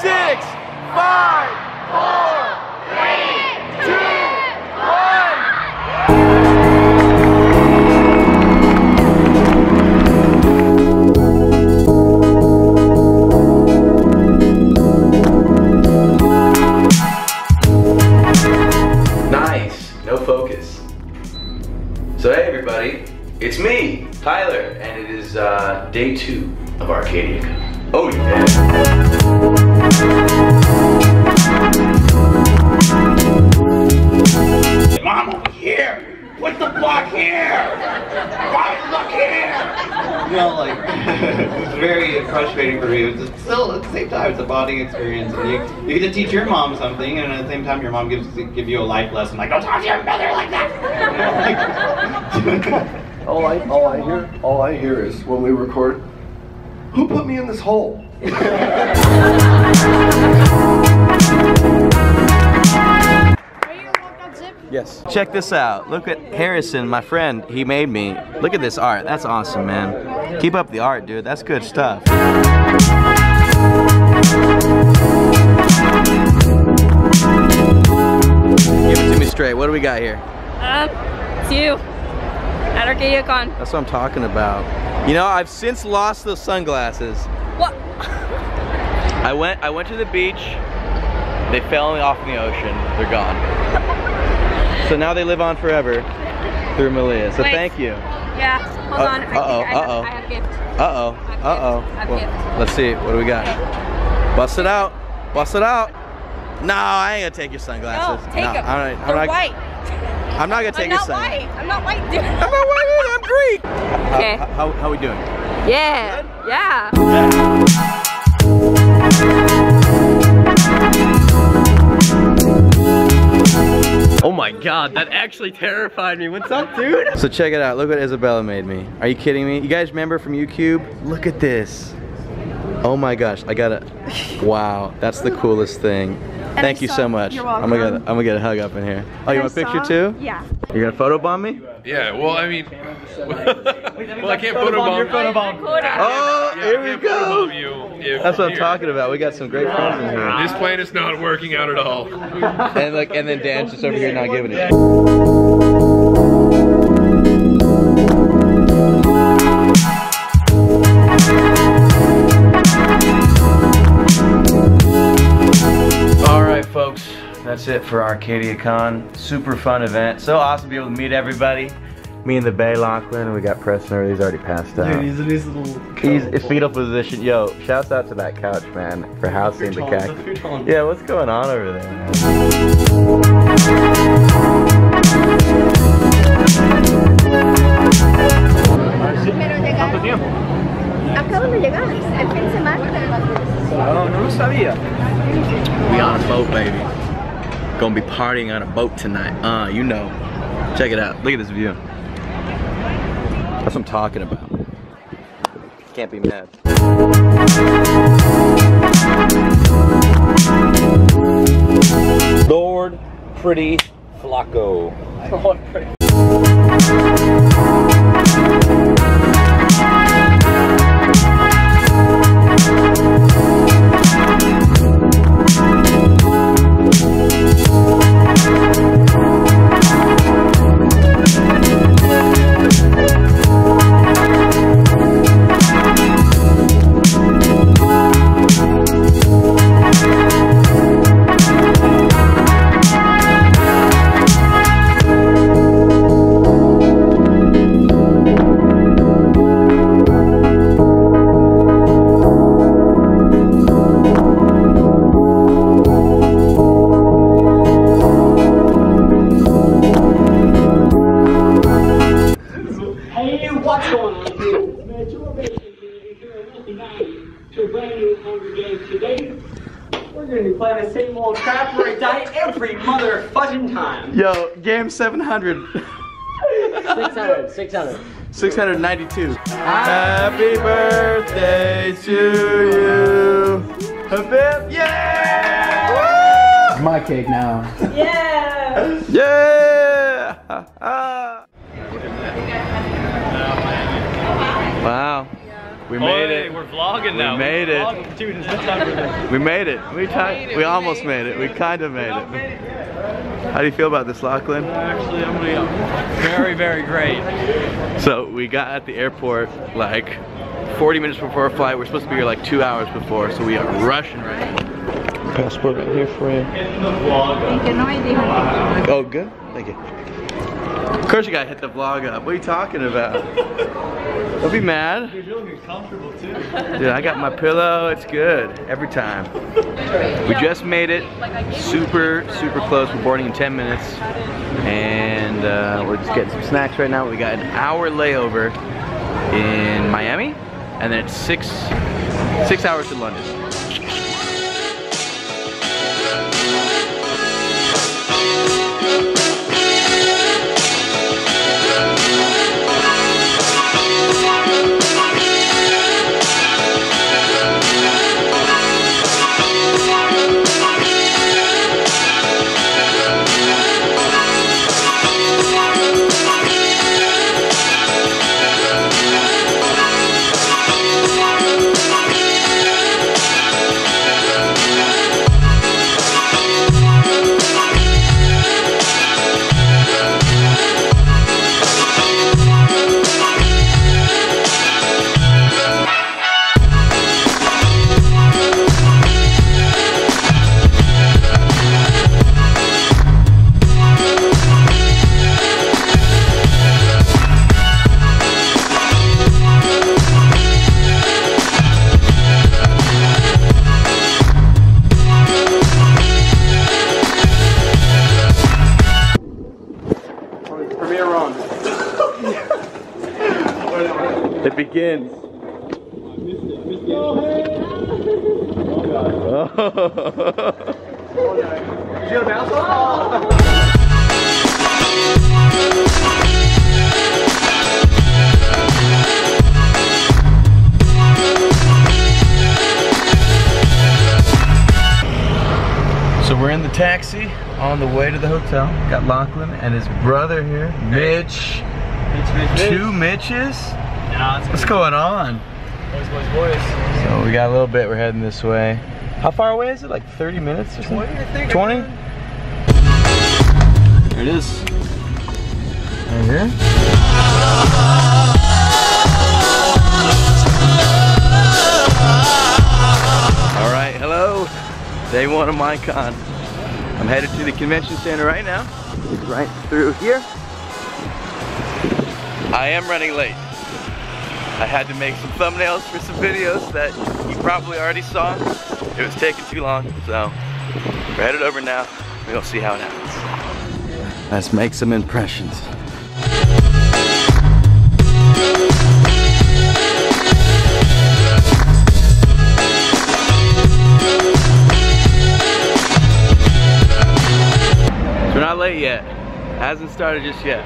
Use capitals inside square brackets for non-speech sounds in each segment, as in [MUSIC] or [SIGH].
six, five, four, three, two, one. Nice, no focus. So hey everybody, it's me, Tyler, and it is uh, day two of Arcadia Oh yeah. Mom, over here! Put the block here! Why look here? You know, like, [LAUGHS] it's very frustrating for me. But still, at the same time, it's a bonding experience. And you, you get to teach your mom something, and at the same time, your mom gives give you a life lesson. Like, don't talk to your brother like that! [LAUGHS] All I, all I hear, all I hear is when we record, who put me in this hole? Yes. Check this out. Look at Harrison, my friend. He made me. Look at this art. That's awesome, man. Keep up the art, dude. That's good stuff. Give it to me straight. What do we got here? Um, it's you. At Arcadia Con. That's what I'm talking about. You know, I've since lost those sunglasses. What? [LAUGHS] I went I went to the beach. They fell off in the ocean. They're gone. So now they live on forever through Malia. So Wait. thank you. Yeah, hold Uh- on. I think uh-oh, I have, uh-oh. I have gift. Uh-oh. Uh-oh. Well, let's see. What do we got? Bust it out. Bust it out. No, I ain't gonna take your No, sunglasses. take no, them. I'm not, I'm not, white. I'm not gonna take I'm your not sunglasses. white. I'm not white, dude. I'm not white. I'm Greek. [LAUGHS] Okay. How, how, how we doing? Yeah. Yeah. Oh my god, that actually terrified me. What's up, dude? So check it out. Look what Isabella made me. Are you kidding me? You guys remember from YouTube? Look at this. Oh my gosh, I got a. Wow, that's the coolest thing. Thank you so much. You're I'm gonna get. I'm gonna get a hug up in here. Oh, you want a picture too? Yeah. You gonna photobomb me? Yeah, well, I mean, [LAUGHS] well, I can't photobomb your photobomb. Oh, Yeah, here I we go. photobomb you if That's what I'm here. talking about. We got some great friends in here. This plan is not working out at all. And like, and then Dan's just over here not giving it. It for Arcadia Con. Super fun event. So awesome to be able to meet everybody. Me and the Bay Lachlan, and we got Preston over. He's already passed out. Dude, he's in his little. He's in fetal position. Yo, shouts out to that couch, man, for housing the cactus. Yeah, what's going on over there, man? ¿Cuánto tiempo? Acaban de llegar, el fin semana. Oh, no lo sabía. We on a boat, baby. Gonna be partying on a boat tonight. Uh, you know. Check it out. Look at this view. That's what I'm talking about. Can't be mad. Lord Pretty Flacco. Hey, Yo, game 700. 600, 600. 692. Happy birthday to you. Happy, yeah! My cake now. Yeah. Yeah! [LAUGHS] wow. We made Oi, it. We're vlogging We now. made We're it. Dude, it's not time for. We made it. We kind. We almost made it. We kind of made it. How do you feel about this, Lachlan? Actually, I'm gonna. Very, very great. So we got at the airport like 40 minutes before our flight. We're supposed to be here like two hours before, so we are rushing right now. Passport right here for you. Que no hay dijo. Oh, good. Thank you. Of course you gotta hit the vlog up. What are you talking about? Don't be mad. You're looking comfortable too. Dude, I got my pillow. It's good every time. We just made it. Super, super close. We're boarding in 10 minutes. And uh, we're just getting some snacks right now. We got an hour layover in Miami. And then it's six, six hours to London. Taxi on the way to the hotel. Got Lachlan and his brother here, Mitch. Two Mitches? What's going on? Boys, boys, boys. So we got a little bit, we're heading this way. How far away is it? Like 30 minutes or something? 20, I think. 20? There it is. Right here. All right, hello. Day one of Minecon. I'm headed to the convention center right now. Right through here. I am running late. I had to make some thumbnails for some videos that you probably already saw. It was taking too long, so we're headed over now. We'll see how it happens. Let's make some impressions. Hasn't started just yet.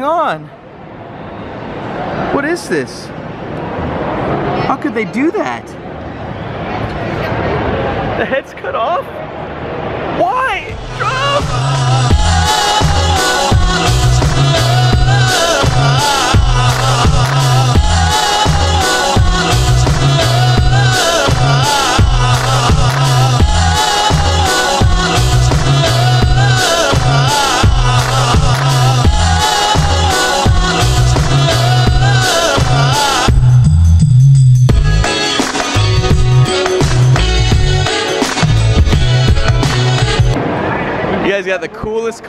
Going on? What is this? How could they do that? The head's cut off?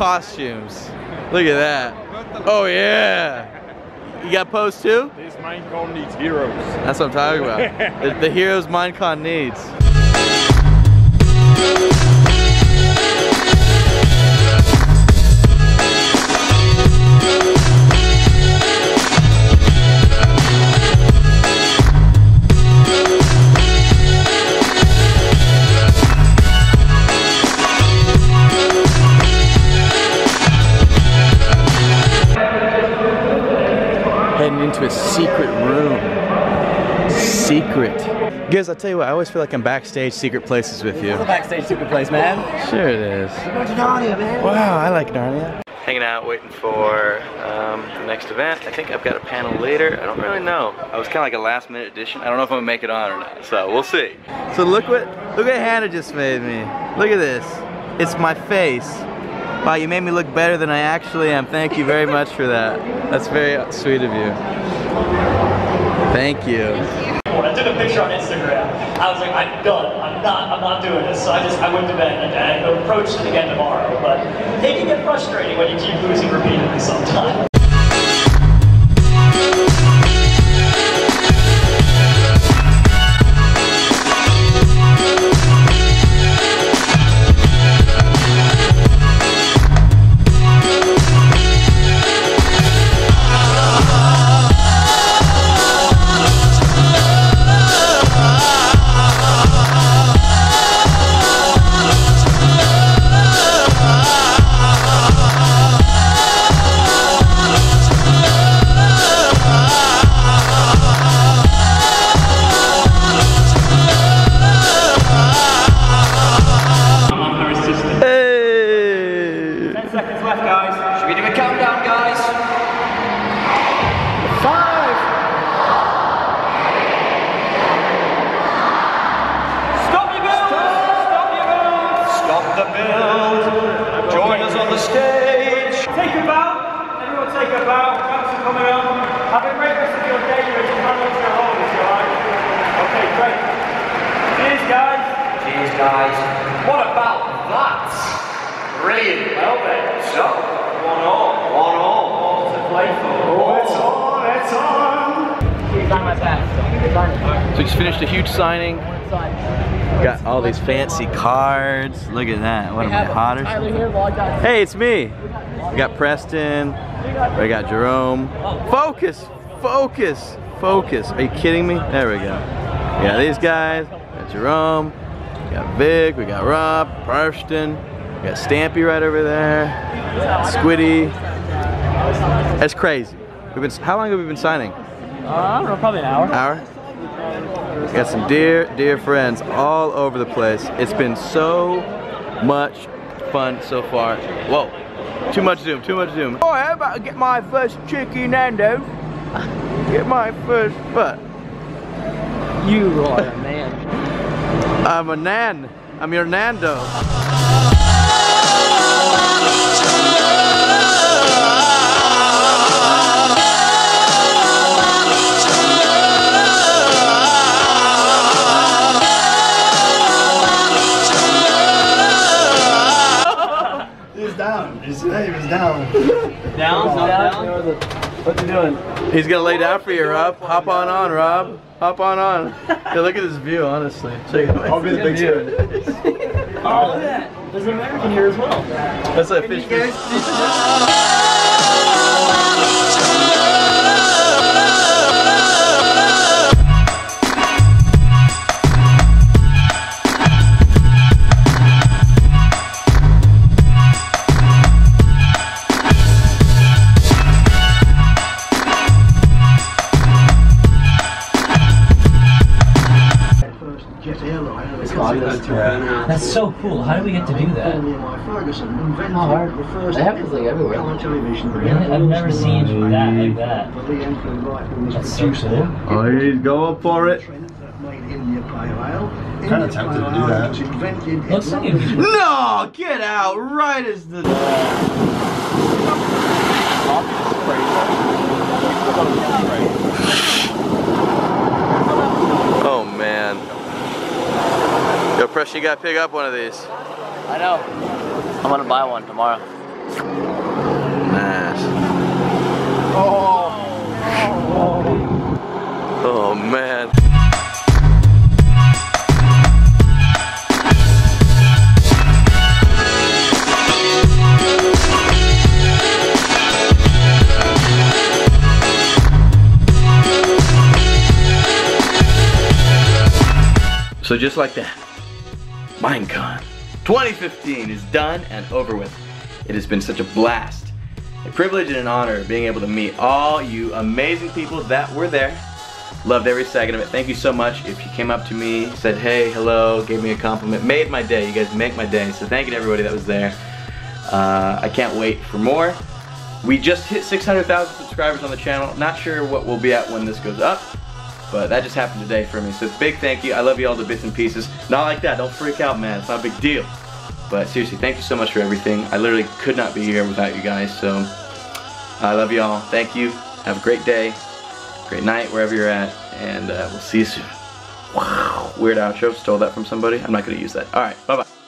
Costumes. Look at that. Oh yeah. You got pose too? This Minecon needs heroes. That's what I'm talking about. [LAUGHS] the, the heroes Minecon needs. A secret room. Secret. Guys, I'll tell you what, I always feel like I'm backstage secret places with you. backstage secret place, man. Sure it is. Going to Narnia, man. Wow, I like Narnia. Hanging out, waiting for um, the next event. I think I've got a panel later. I don't really know. I was kind of like a last minute addition. I don't know if I'm gonna make it on or not. So we'll see. So look what look what Hannah just made me. Look at this. It's my face. Wow, you made me look better than I actually am. Thank you very much for that. That's very sweet of you. Thank you. I took a picture on Instagram, I was like, I'm done. I'm not. I'm not doing this. So I just I went to bed and I approached it again tomorrow. But it can get frustrating when you keep losing repeatedly sometimes. Build. Join us on the stage. Take a bow. Everyone take a bow. Thanks for coming on. Have a great rest of your day. You're in your holidays, alright? Okay, great. Cheers, guys. Cheers, guys. What about that? Brilliant. Well then, so, one all. One all. All to play for. Oh, it's on, it's on. He's on my back. So we just finished a huge signing. Got all these fancy cards. Look at that. What am I hot or something? here, vlog guys. Hey, it's me. We got Preston. We got Jerome. Focus, focus, focus. Are you kidding me? There we go. We got these guys. We got Jerome. We got Vic. We got Rob. Preston. We got Stampy right over there. Squiddy. That's crazy. We've been. How long have we been signing? Uh, I don't know, probably an hour. Hour. We got some dear, dear friends all over the place. It's been so much fun so far. Whoa. Too much zoom, too much zoom. Oh, I'm about to get my first chicken Nando? Get my first butt. You are a man. I'm a nan. I'm your Nando. Down. His name is down. [LAUGHS] Down, Oh, down. What you doing? He's gonna lay down for you, Rob. Hop on on, Rob. Hop on on. [LAUGHS] Yeah, look at this view, honestly. Check it out. I'll be the big view. Oh, look at that. There's an American here as well. That's a fish. Cool. How do we get to do that? They have this like everywhere. Really? I've never seen that like that. That's so cool. Oh, he's going for it. Kind of tempted to do that. Looks like. No, get out right as the. Oh man. Yo, Press, you gotta pick up one of these. I know. I'm gonna buy one tomorrow. Nice. Oh, oh, oh. oh man. So just like that, Minecon 2015 is done and over with. It has been such a blast, a privilege and an honor being able to meet all you amazing people that were there. Loved every second of it. Thank you so much. If you came up to me, said hey, hello, gave me a compliment, made my day. You guys make my day. So thank you to everybody that was there. Uh, I can't wait for more. We just hit 600,000 subscribers on the channel. Not sure what we'll be at when this goes up. But that just happened today for me. So big thank you. I love you all the bits and pieces. Not like that. Don't freak out, man. It's not a big deal. But seriously, thank you so much for everything. I literally could not be here without you guys. So I love you all. Thank you. Have a great day. Great night wherever you're at. And uh, we'll see you soon. Wow. Weird outro. Stole that from somebody. I'm not going to use that. All right. Bye-bye.